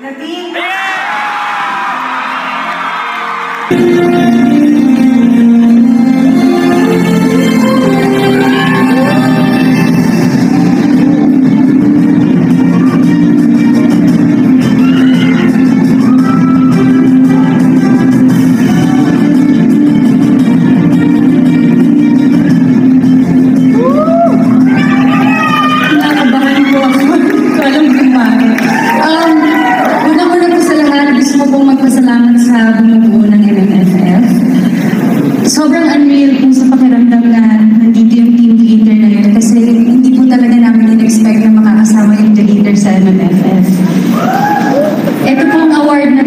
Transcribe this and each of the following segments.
Nadine.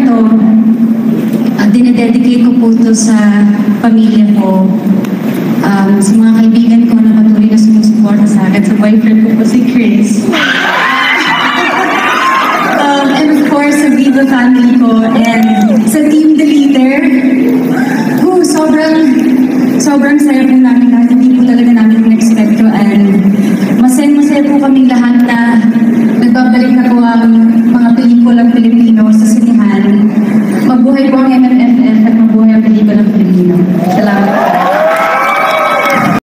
to, uh, dinededicate ko po to sa pamilya ko, um, sa mga kaibigan ko na patuloy na sumusuporta sa akin, sa boyfriend ko po si Chris. um, and of course, sa Viva family ko, and sa